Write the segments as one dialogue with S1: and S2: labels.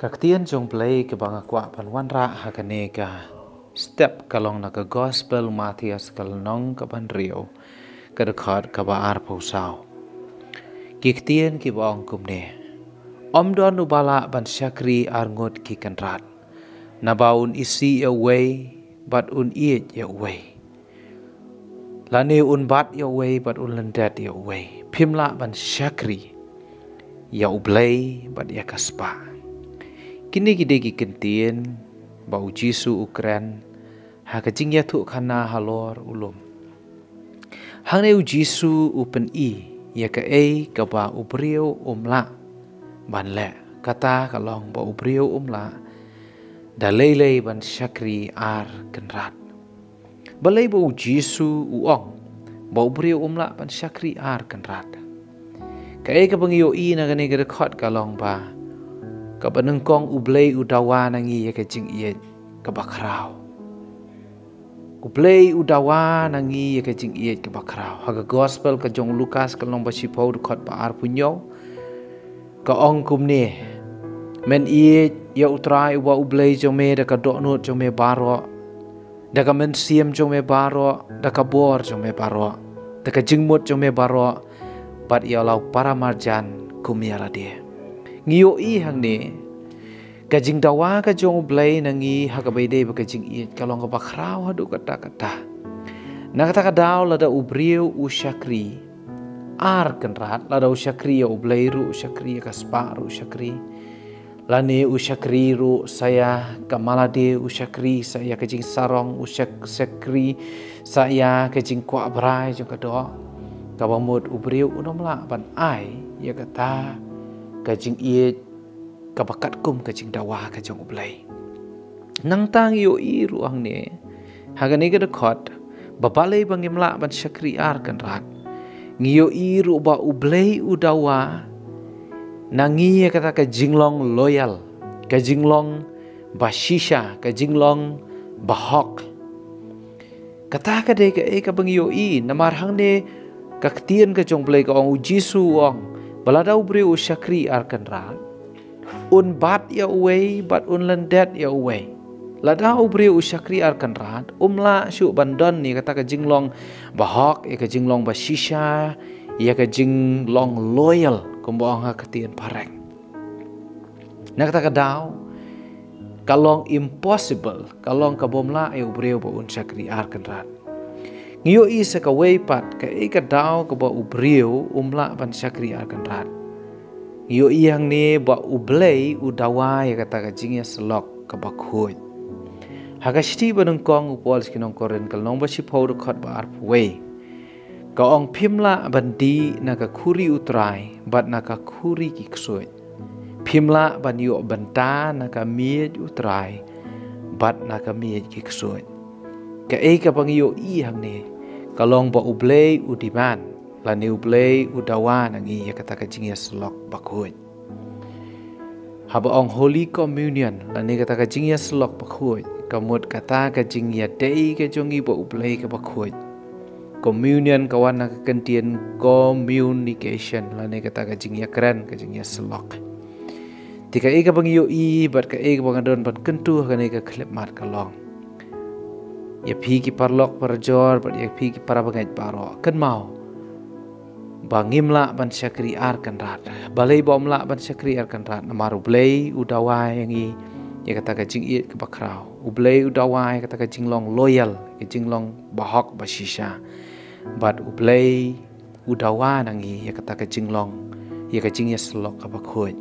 S1: Kaktian jong play ke banga kwa pan wan ra ha ka ne ka step kalong na ka gospel Matthias kal nong ka ban rio ka de khat ka ba ar po sao. Kiktien ki bong kum. Om don nu bala ban syakri ar ngot ki kan. Na baun isi ya way but un iet ya way. Lani un bat ya way but un lendet ya way. Pimla ban syakri ya ublay but ya kaspa. Kini gide gi kentien bau Jisu Ukran ha ka jingya thu khana halor ulum. Hang ne Jisu upen i ya ka e ka ba ubrio umla ban le kata ka long ba ubrio umla da lele ban syakri ar kenrat. Balai bau Jisu uong ba ubrio umla ban syakri ar kenrat. Ka e ka bangio i na gane ga khot ka long ba ka banung kong ublay udawa nangi ya ka jing iye ka bakrao. Ublay udawa nangi ya ka jing iye ka bakrao. Haga gospel ka jong Lukas ka long basi pau dukot pa ar punyo. Ka ong kum ni. Men iye ya utrai wa ublay jong me da ka dok nut jong me baro. Da ka men siem jong me baro. Da ka bor jong me baro. Da ka jing mut jong me baro. Bat ya lau para marjan kum ya la dia ngiyo i hang ni ka jing dawa ka jong blai na ngi ha ka baide ba ka jing i ka long ka ba khrao ha du ka ta ka ta na ka ta ka daw la da ubriu u shakri ar kan rat la da u shakri ya u blai ru u shakri ka spa ru shakri la ne u shakri ru saya ka malade u shakri saya ka jing sarong u shak shakri saya ka jing kwa brai jong ka do ka ba mut ubriu u nom la ban ai ya ka ta kajing ie kabakat kum kajing dawa kajing ublay. Nang tang yo i ruang ne, haga ne gada khot, babalay bang imla ban syakri ar kan rat. Ngiyo i ru ba ublay udawa, nangi kata kajing long loyal, kajing long bashisha, kajing long bahok. Kata ka de ka e ka bang yo i, namar hang ne, kaktian ka jong play ka ong ujisu ong, balada ubri u syakri arkan ra un bat ya uwei bat un lendet ya uwei. Lada ubri u syakri arkan ra umla syu bandon ni kata ka jinglong bahok ya ka jinglong ba shisha ya ka jinglong loyal kumbo ha katien parek nak kata ka daw kalong impossible kalong ka bomla ya ubri u un syakri arkan ra Ngiyo i sa ka way pat ka i ka daw ka ba ubriyo umla ban syakri akan rat. Ngiyo i hang ni ba ublay udawa ya kata ka jingya selok ka ba khuy. Haka shiti ba nung kong upol skinong koren kal nong ba si pau khot ba arp way. Ka ong pimla ban di na ka kuri utray bat na ka kuri ki ksuy. Pimla ban yu banta na ka miet utray bat na ka miet ki ksuy. Ka e ka bang yu i hang ni. Kalong ba ublay udiman la ni ublay udawa nangi ya kata ka jingya slok bakhuj haba ong holy communion la ni kata ka jingya slok bakhuj kamut kata ka jingya dei ka jongi ba ublay ka bakhuj communion kawan na kentien communication la ni kata ka jingya kran ka jingya slok. Tika e ka bang yu i bat ka e ka bang don ban kentu ka ka klip mat kalong ya pi ki parlok parjor but ya pi ki para bangai paro kan mau? Bangim la ban syakri ar kan rat. Balai bom la ban syakri ar kan rat. Namaru blay udawa yang i. Ya kata ka jing it ke bakrau. Ublay udawa ya kata ka jing long loyal ke jing long bahok basisha but ublay udawa nangi ya kata ka jing long ya ka jing ya slok ka bakhoy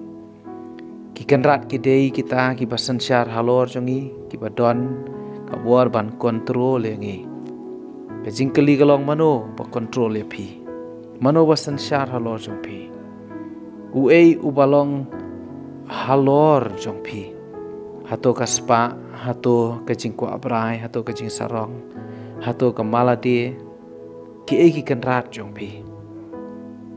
S1: ki kan rat ki dei kita ki basan syar halor jongi ki badon kabuar ban kontrol yang ini. Kajing keli kalong mano ba kontrol ya pi. Mano ba sansyar halor jong pi. Uei ubalong halor jong pi. Hato ka spa, hato kajing ku abrai, hato kajing sarong, hato ka maladi, ki ei ki kan rat jong pi.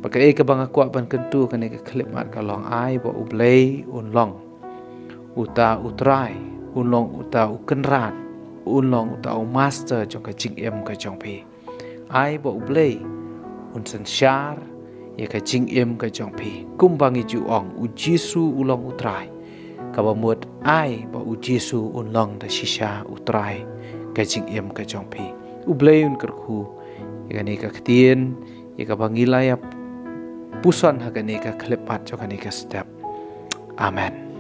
S1: Baka ei ka banga kuat ban kentu kan ka klip mat kalong ai ba ublay unlong. Uta utrai, unlong uta ukenrat un tàu master cho cái chính em cái trong phi ai bộ play un san shar ya cái chính em cái trong phi kum bangi ju ong u jisu ulong utrai ka ba mut ai ba u jesu un da shisha utrai ka jing em ka jong phi u bleun kar khu ya ni ka ktien ya ka bangila ya pusan ha ka ni ka khlepat cho ka ni ka step. Amen